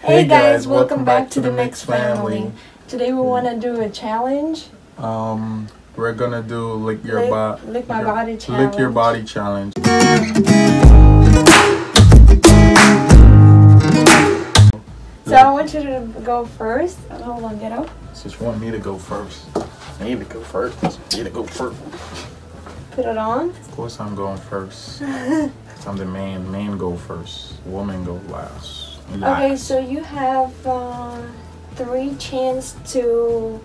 Hey guys, welcome back to the Mix Family. Today we want to do a challenge. Um, we're gonna do lick your Lick- body. lick my body Lick your challenge. body challenge. So I want you to go first. Hold on, get up. Just want me to go first. I need to go first. I need to go first. Put it on. Of course, I'm going first. 'Cause I'm the man. Man go first. Woman go last. Okay, so you have uh, three chance to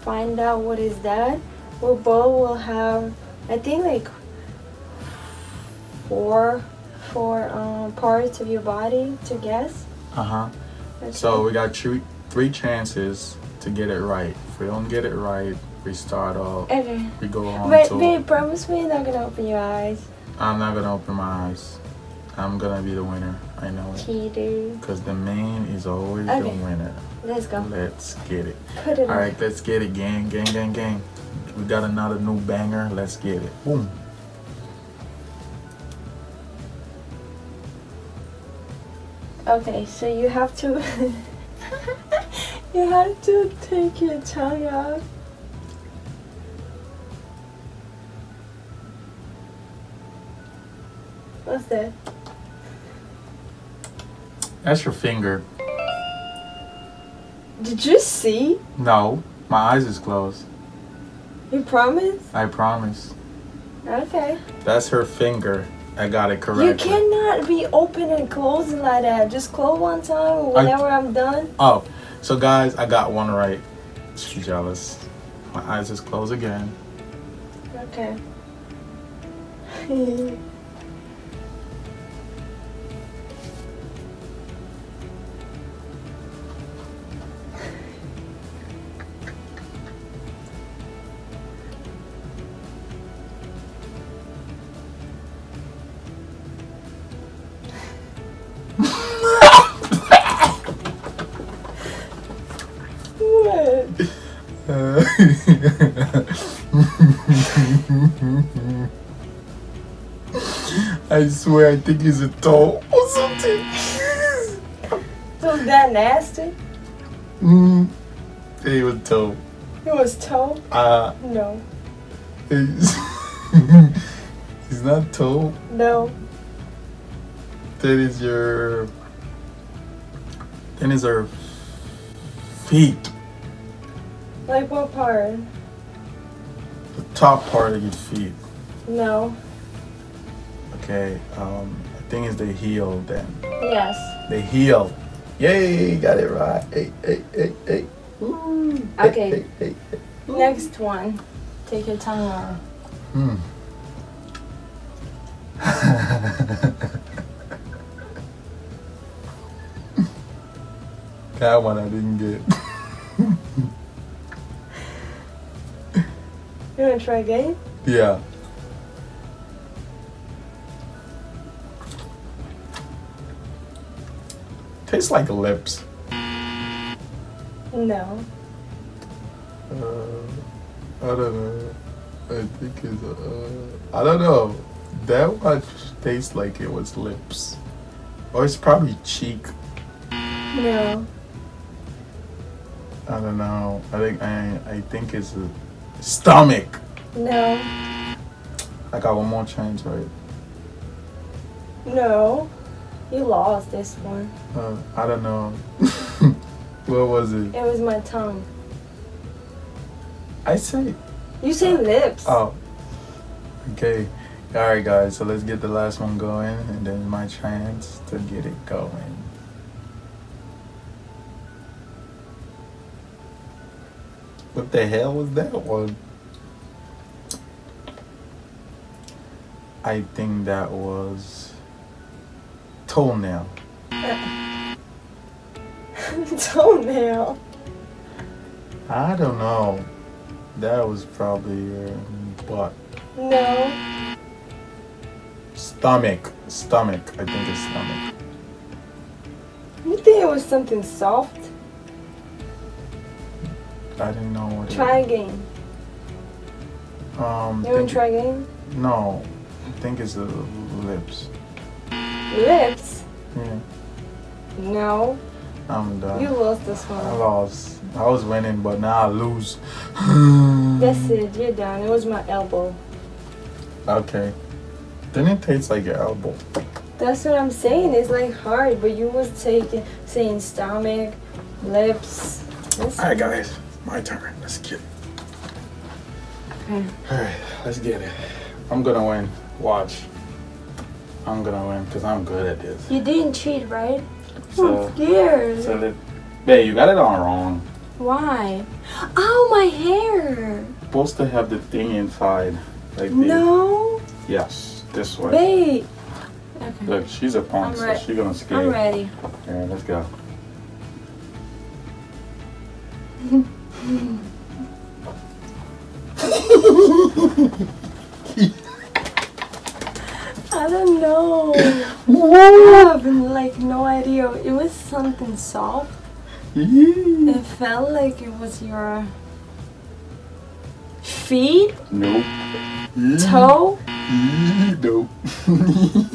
find out what is that. We both will have, I think, like four, four um, parts of your body to guess. Uh huh. Okay. So we got three three chances to get it right. If we don't get it right, we start off. Okay. We go on But to. babe, promise me you're not gonna open your eyes. I'm not gonna open my eyes. I'm gonna be the winner. I know it. Cheater. Cause the man is always the Okay. winner. Let's go. Let's get it. Put it All right, let's get it, gang, gang, gang, gang. We got another new banger. Let's get it. Boom. Okay, so you have to you have to take your tongue out. What's that? That's your finger. Did you see? No, my eyes is closed. You promise? I promise. Okay. That's her finger. I got it correct. You cannot be open and closing like that. Just close one time whenever I'm done. Oh, so guys, I got one right. She jealous. My eyes is closed again. Okay. I swear, I think he's a toe or something. Was that nasty? Mm, it was toe. He was toe? Uh, No. He's, it's not toe. No. That is your. That is her feet. Like what part? The top part of your feet. No. Okay. Um, I think it's the heel. Then Yes. the heel. Yay! Got it right. Hey, hey, hey, hey. Ooh. Okay. Hey, hey, hey. Next one. Take your tongue out. Hmm. that one I didn't get. Try again? Yeah. Tastes like lips. No. Uh, I don't know. I think it's. Uh, I don't know. That one tastes like it was lips. Or it's probably cheek. No. I don't know. I think I I think it's a stomach. No. I got one more chance, right? No. You lost this one. Uh, I don't know. what was it? It was my tongue. I say. You say lips. Oh. Okay. All right, guys. So let's get the last one going, and then my chance to get it going. What the hell was that one? I think that was toenail. Toenail. I don't know. That was probably your butt. No. Stomach. Stomach. I think it's stomach. You think it was something soft? I didn't know what Try it again. Um, You wanna try again? No. I think it's the lips. Lips? Yeah. No, I'm done. you lost this one. I lost. I was winning, but now I lose. That's it. You're done. It was my elbow. Okay. Didn't it taste like your elbow? That's what I'm saying. It's like hard, but you was taking saying stomach, lips. That's Alright, guys. My turn. Let's get it. Okay. Alright, let's get it. I'm gonna win. Watch. I'm gonna win because I'm good at this. You didn't cheat, right? So, I'm scared. so that, babe, you got it all wrong. Why? Oh, my hair. supposed to have the thing inside. Like this. No, Yes, this way. babe. Okay. Look, she's a punk, so she's gonna skate. I'm ready. Yeah, let's go. I don't know. I have like no idea. It was something soft. Yee. It felt like it was your feet, Nope. Toe. Nope.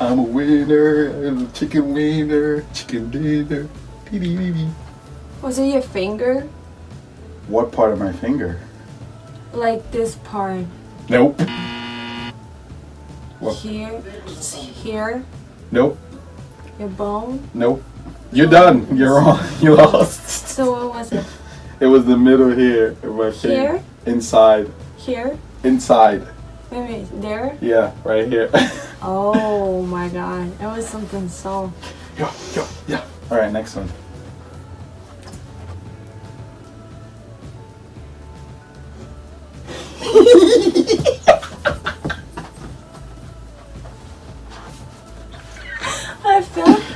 I'm a winner. I'm a chicken winner. Chicken dinner. Was it your finger? What part of my finger? Like this part Nope. Here, here, Nope. your bone. Nope. You're done. You're wrong. You lost. So what was it? It was the middle here. Here, Inside. here. Inside. Wait, wait, there. Yeah, right here. Oh my god, it was something so... Yo, yeah. All right, next one.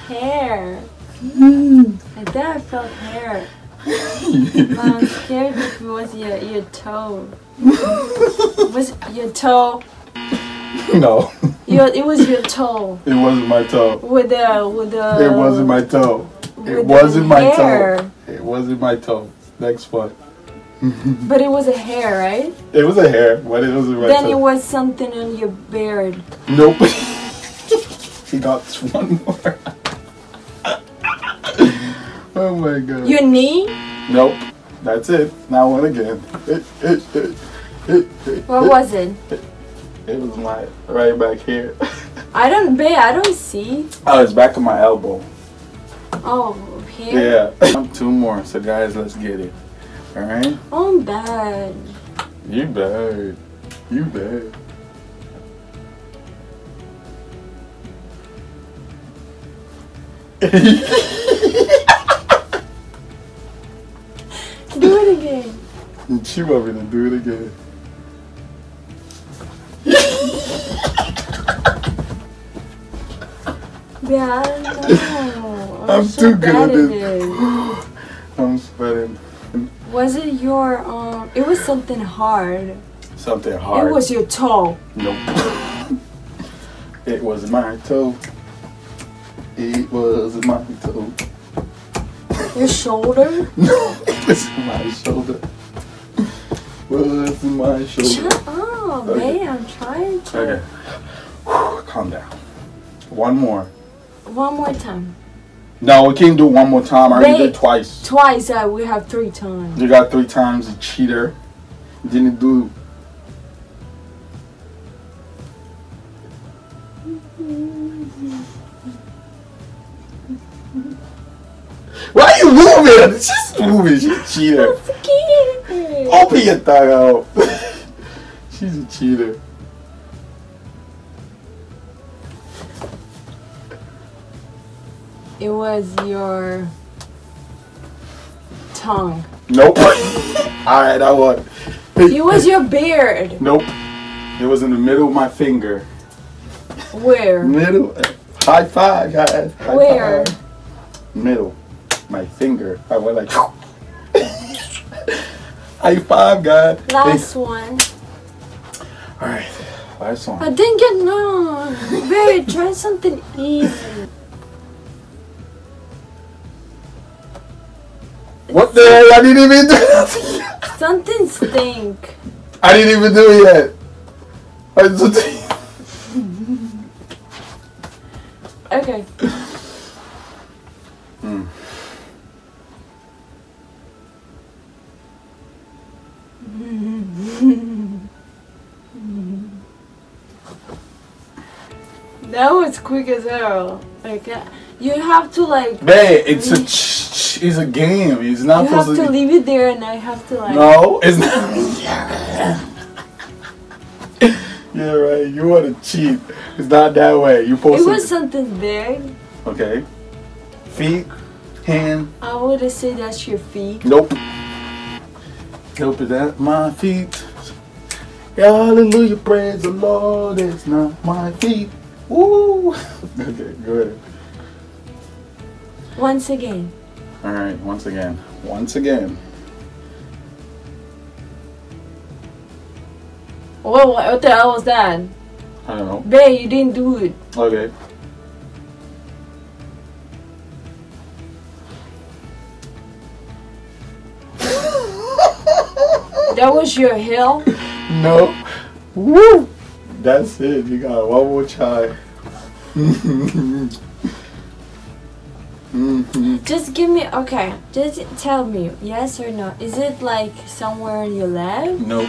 Hair. Hmm. I think I felt hair. But I'm scared if it was your, your toe. was your toe? no, Your, it was your toe. it wasn't my toe. With the, with the. It wasn't my toe. It wasn't my toe. It wasn't my toe. Next one. But it was a hair, right? It was a hair, but it wasn't then it was something on your beard. Nope. he got one more. Oh my god. Your knee? Nope. That's it. Now one again. What was it? It was my right back here. I don't bet. I don't see. oh, it's back of my elbow. Oh, here. Yeah. Two more. So guys, let's get it. All right. Oh, I'm bad. You bad. You bad. again. she want me to do it again. Yeah, I don't know. I'm so too good at this. it. I'm sweating. Was it your um? It was something hard. Something hard. It was your toe. Nope. it was my toe. It was my toe. Your shoulder. No, it was my shoulder. Was my shoulder. Shut up, Okay. man. I'm trying to. Okay. Calm down. One more. One more time. No, we can't do one more time. I already Wait. did twice. Twice. Uh, we have three times. You got three times, you cheater. Didn't do. Why are you moving? She's moving. She's a cheater. Scared. Open your thigh out. She's a cheater. It was your tongue. Nope. Alright, I won. It was your beard. Nope. It was in the middle of my finger. Where? Middle. High five, guys. High Where? five. Middle. My finger. I went like. High five, guys. Last one. All right. Last one. I didn't get no. Babe, try something easy. What the hell? I didn't even do it. Something stink. I didn't even do it yet. I just- Okay. That was quick as hell. Like uh, you have to like Babe, it's a it's a game. It's not you have supposed to to. leave it there, and I have to like. No, it's not. yeah, right. You want to cheat? It's not that way. You It was to. something big. Okay. Feet, hand. I would say that's your feet. Nope. Nope. Is that my feet? Hallelujah, praise the Lord. It's not my feet. Woo. okay, go ahead. Once again. All right. Once again. Once again. What, what, what the hell was that? I don't know. Babe, you didn't do it. Okay. That was your hill. No. Woo! That's it. You got one more try. Just give me okay. Just tell me yes or no. Is it like somewhere in your leg? Nope.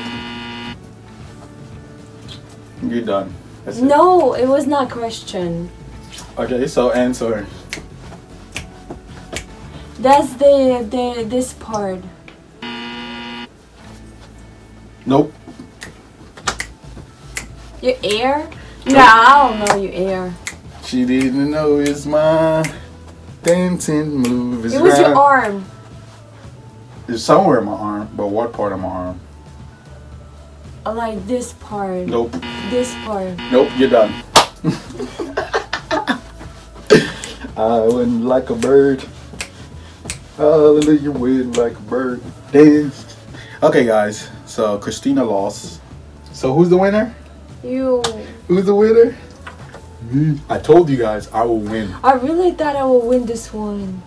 You're done. That's it. No, it was not question. Okay, so answer. That's the the this part. Nope. Your ear? No, I don't know your ear. She didn't know it's my dancing move. Is It was your arm. It's somewhere in my arm, but what part of my arm? Like this part. Nope. This part. Nope, you're done. I went like a bird. Hallelujah, went like a bird. Dance. Okay, guys. So Kristina lost. So who's the winner? You. Who's the winner? Me. I told you guys I will win. I really thought I would win this one.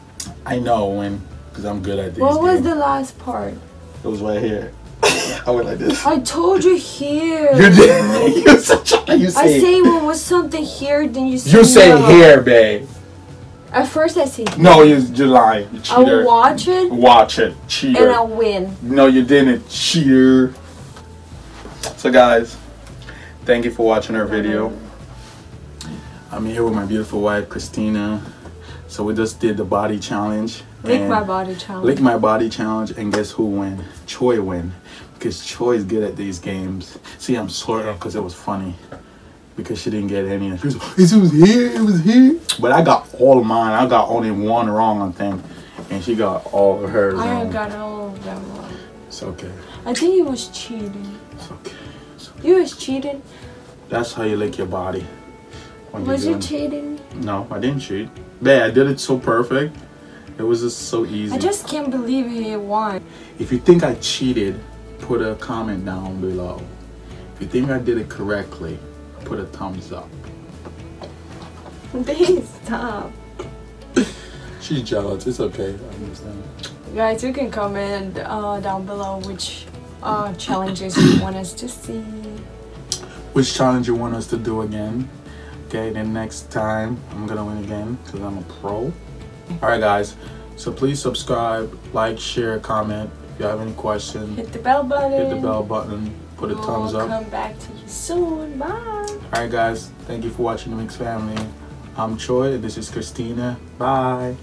I know I'll win because I'm good at this. What was games. the last part? It was right here. I went like this. I told you here. You did. you such a. You I say. say when was something here, then you say you say no. here, babe. At first I say No, you, you're lying. You I will watch it Watch it, cheater. and I'll win. No, you didn't, cheater. So, guys, thank you for watching our video. I'm here with my beautiful wife, Kristina. So we just did the body challenge. Lick my body challenge. Lick my body challenge, and guess who win? Troy win, because Troy is good at these games. See, I'm sort of because it was funny, because she didn't get any. She was, it was here, it was here. But I got all of mine. I got only one wrong, I think, and she got all of hers. I wrong. got all of them wrong. It's okay. I think he was cheating. It's okay. You was cheating. That's how you lick your body. Was you cheating? No, I didn't cheat. Babe, I did it so perfect. It was just so easy. I just can't believe he won. If you think I cheated, put a comment down below. If you think I did it correctly, put a thumbs up. Please stop. She's jealous. It's okay. I understand. Guys, you can comment uh, down below which uh, challenges you want us to see. Which challenge you want us to do again? Okay, then next time I'm gonna win again because I'm a pro. Alright, guys. So please subscribe, like, share, comment. If you have any questions, Hit the bell button. hit the bell button, put a thumbs up. We'll thumbs up. come back to you soon. Bye. Alright, guys. Thank you for watching the Mix Family. I'm Troy. and This is Kristina. Bye.